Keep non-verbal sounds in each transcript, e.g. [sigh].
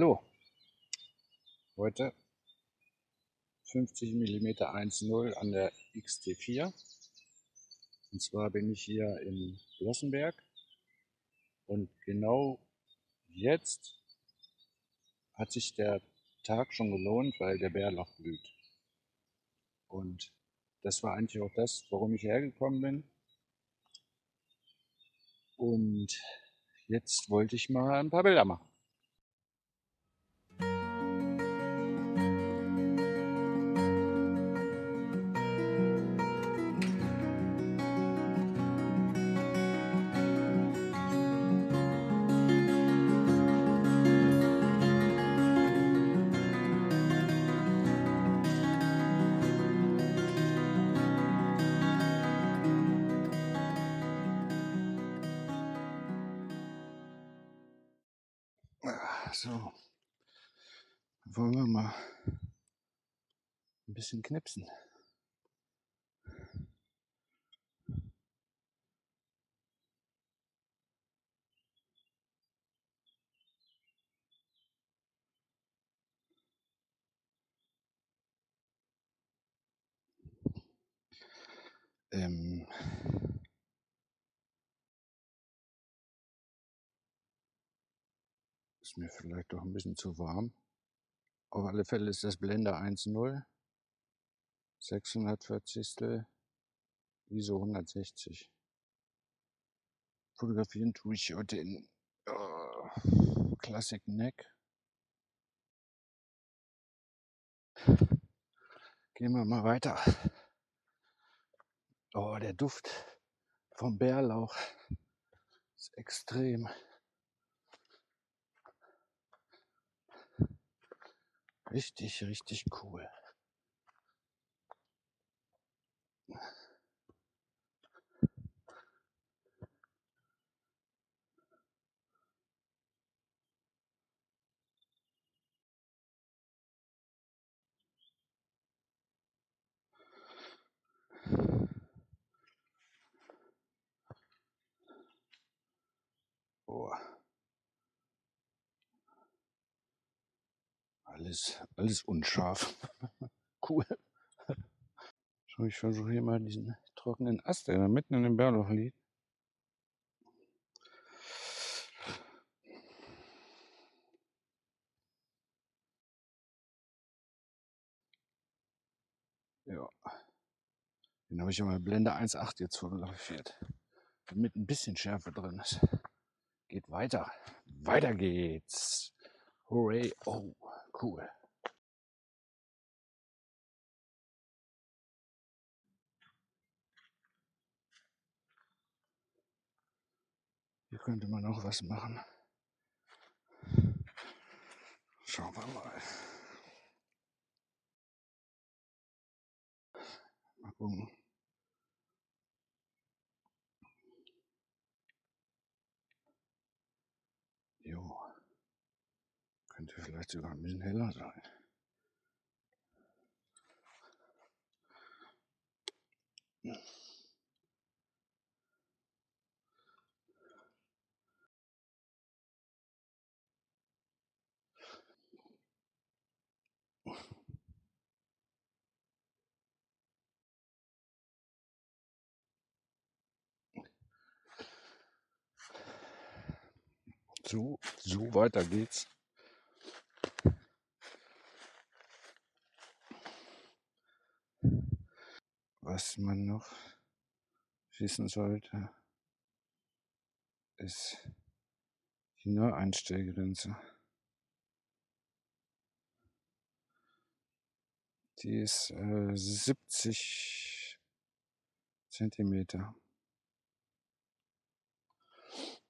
Hallo, heute 50 mm 1.0 an der XT4. Und zwar bin ich hier in Blossenberg und genau jetzt hat sich der Tag schon gelohnt, weil der Bärlauch blüht. Und das war eigentlich auch das, warum ich hergekommen bin. Und jetzt wollte ich mal ein paar Bilder machen. So, wollen wir mal ein bisschen knipsen. Ähm, ist mir vielleicht doch ein bisschen zu warm. Auf alle Fälle ist das Blender 1.0, 640. ISO 160. Fotografieren tue ich heute in uh, Classic Neck. Gehen wir mal weiter. Oh, der Duft vom Bärlauch ist extrem. Richtig, richtig cool. Alles, alles unscharf. [laughs] cool. So, ich versuche hier mal diesen trockenen Ast, der da mitten in dem Bärloch liegt. Ja. Den habe ich mal Blende 1.8 jetzt fotografiert. Damit ein bisschen Schärfe drin ist. Geht weiter. Weiter geht's. Hooray. Oh, cool. Hier könnte man auch was machen. Schauen wir mal. Mal gucken. Jo. Könnte vielleicht sogar ein bisschen heller sein. So, so weiter geht's. Was man noch wissen sollte, ist die Neueinstellgrenze. Die ist äh, 70 Zentimeter.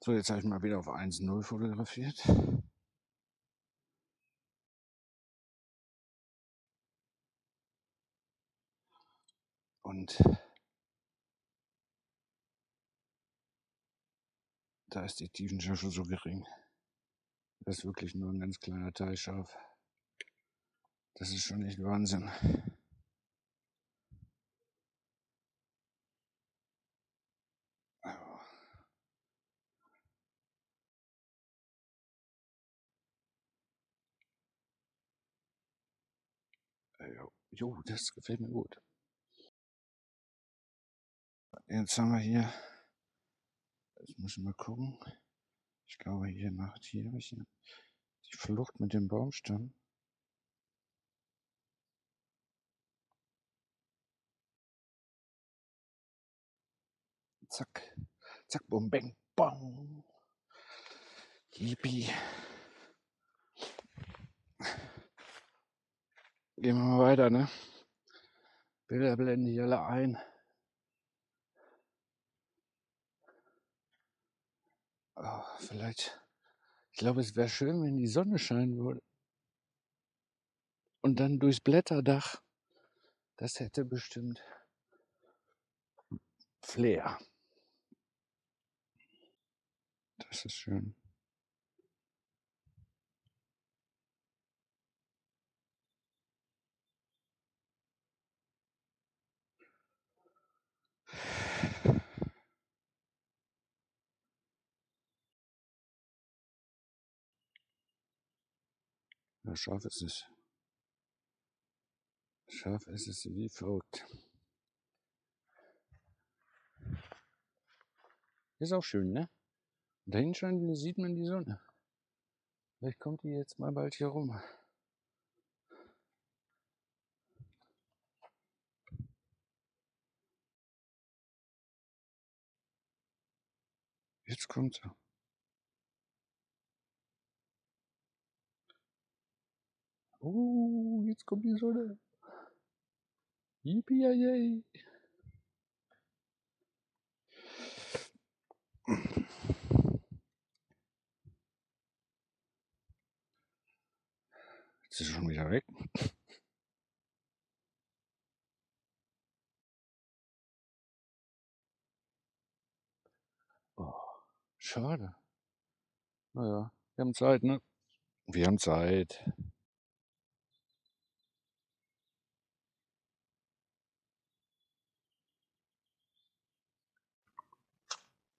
So, jetzt habe ich mal wieder auf 1.0 fotografiert. Und da ist die Tiefenschärfe so gering. Das ist wirklich nur ein ganz kleiner Teil scharf. Das ist schon echt Wahnsinn. Jo, das gefällt mir gut. Jetzt haben wir hier, jetzt müssen wir gucken. Ich glaube, hier macht hier hier die Flucht mit dem Baumstamm. Zack, zack, bum, bang, bong. Yippie. Gehen wir mal weiter, ne? Bilder blenden die alle ein. Oh, vielleicht, ich glaube, es wäre schön, wenn die Sonne scheinen würde. Und dann durchs Blätterdach. Das hätte bestimmt Flair. Das ist schön. Ja, scharf ist es. Scharf ist es wie verrückt. Ist auch schön, ne? Und dahin schon sieht man die Sonne. Vielleicht kommt die jetzt mal bald hier rum. Jetzt kommt sie. Oh, jetzt kommt die Sonne. Yippie. Jetzt ist schon wieder weg. Oh, schade. Naja, wir haben Zeit, ne? Wir haben Zeit.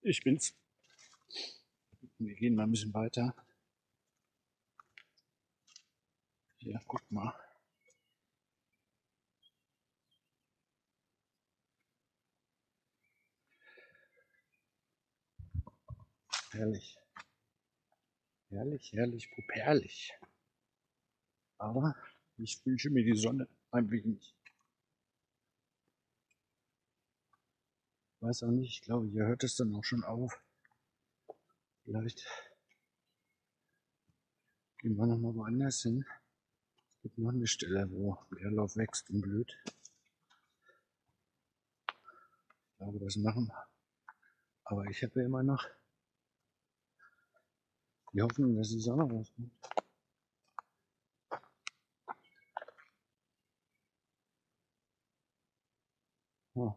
Ich bin's. Wir gehen mal ein bisschen weiter. Hier, guck mal. Herrlich. Herrlich, herrlich, puperlich. Aber ich wünsche mir die Sonne ein wenig. Weiß auch nicht, ich glaube, hier hört es dann auch schon auf. Vielleicht gehen wir nochmal woanders hin. Es gibt noch eine Stelle, wo Bärlauf wächst und blüht. Ich glaube, das machen wir. Aber ich habe ja immer noch die Hoffnung, dass die Sonne rauskommt. Ja.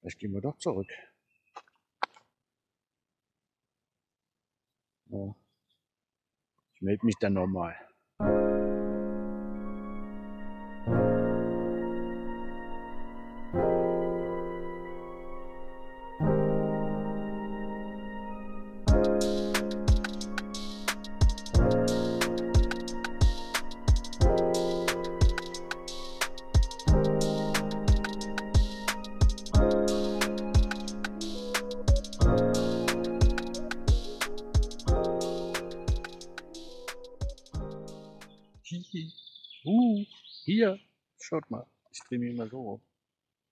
Vielleicht gehen wir doch zurück. Ja. Ich melde mich dann nochmal. Uh, hier. Schaut mal. Ich drehe mich mal so rum.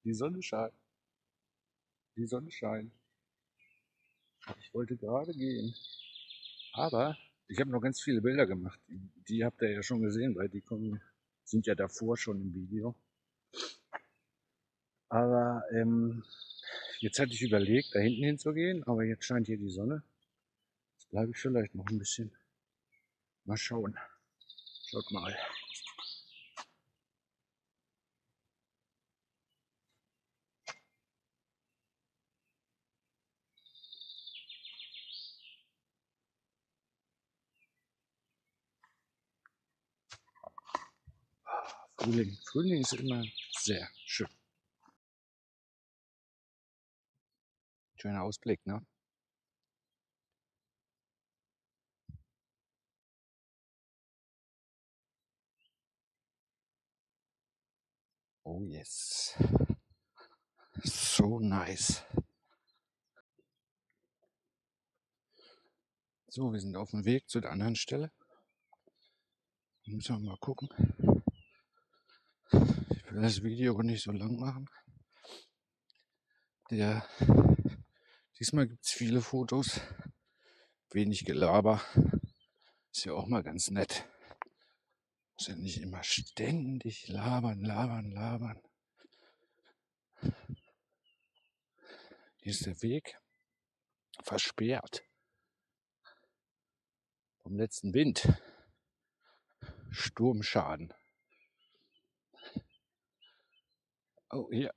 Die Sonne scheint. Die Sonne scheint. Ich wollte gerade gehen. Aber ich habe noch ganz viele Bilder gemacht. Die, die habt ihr ja schon gesehen, weil die kommen, sind ja davor schon im Video. Aber ähm, jetzt hatte ich überlegt, da hinten hinzugehen, aber jetzt scheint hier die Sonne. Jetzt bleibe ich vielleicht noch ein bisschen. Mal schauen. Schaut mal. Frühling. Frühling ist immer sehr schön. Schöner Ausblick, ne? Oh yes. So nice. So, wir sind auf dem Weg zu der anderen Stelle. Müssen wir mal gucken. Ich will das Video nicht so lang machen. Der, diesmal gibt es viele Fotos, wenig Gelaber. Ist ja auch mal ganz nett. Muss ja nicht immer ständig labern, labern, labern. Hier ist der Weg versperrt vom letzten Wind. Sturmschaden. Oh, hier.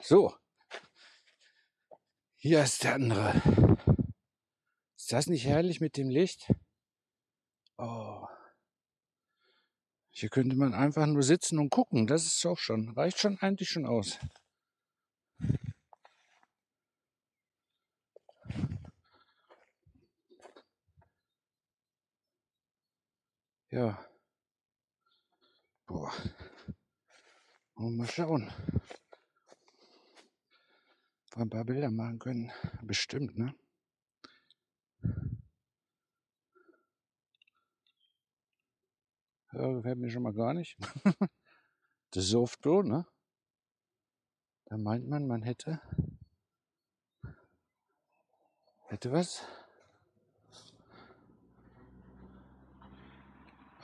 So. Hier ist der andere. Ist das nicht herrlich mit dem Licht? Oh. Hier könnte man einfach nur sitzen und gucken. Das ist auch schon. Reicht schon eigentlich schon aus. Ja. Boah. Und mal schauen. Ob wir ein paar Bilder machen können. Bestimmt, ne? Ja, gefällt mir schon mal gar nicht. [laughs] das ist oft so, ne? Da meint man, man hätte. Hätte was?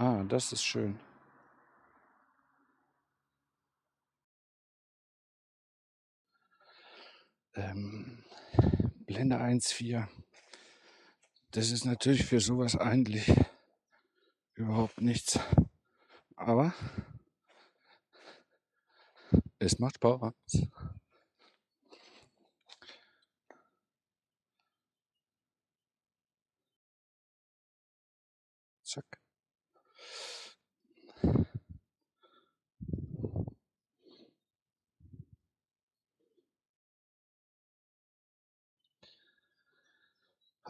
Ah, das ist schön. Ähm, Blende 1.4. Das ist natürlich für sowas eigentlich überhaupt nichts. Aber es macht Spaß. Zack.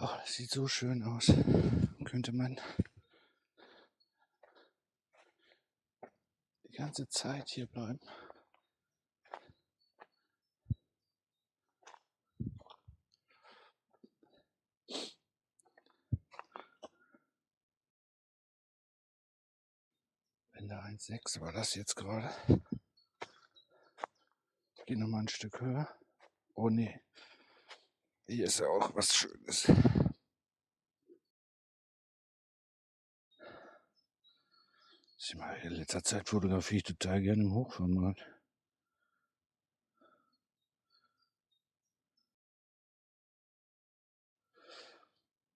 Oh, das sieht so schön aus. Könnte man die ganze Zeit hier bleiben. Wende 1,6 war das jetzt gerade. Ich gehe nochmal ein Stück höher. Oh nee. Hier ist ja auch was Schönes. Ich mal, in letzter Zeit fotografiere ich total gerne im Hochformat.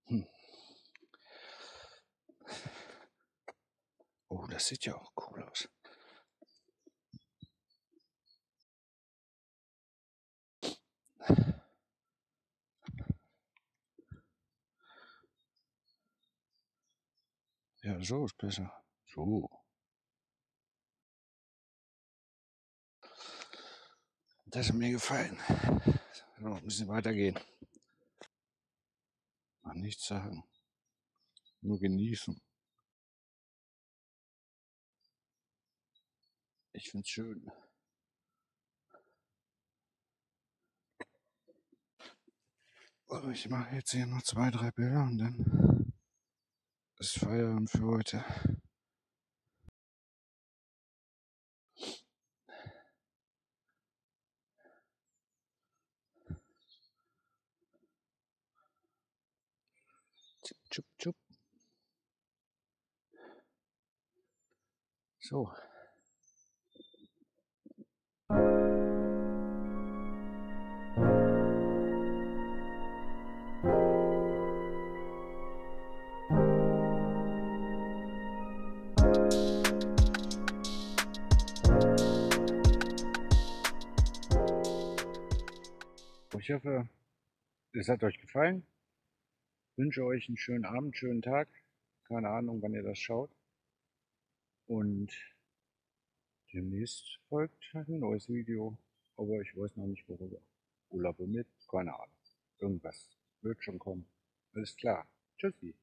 Hm. Oh, das sieht ja auch cool aus. Ja, so ist besser. So. Das hat mir gefallen. So, ein bisschen weitergehen. Noch nichts sagen. Nur genießen. Ich find's schön. Oh, ich mache jetzt hier noch zwei, drei Bilder und dann ist Feierabend für heute. So. Ich hoffe, es hat euch gefallen. Ich wünsche euch einen schönen Abend, schönen Tag. Keine Ahnung, wann ihr das schaut. Und Demnächst folgt ein neues Video, aber ich weiß noch nicht worüber. Oder womit, keine Ahnung. Irgendwas wird schon kommen. Alles klar. Tschüssi.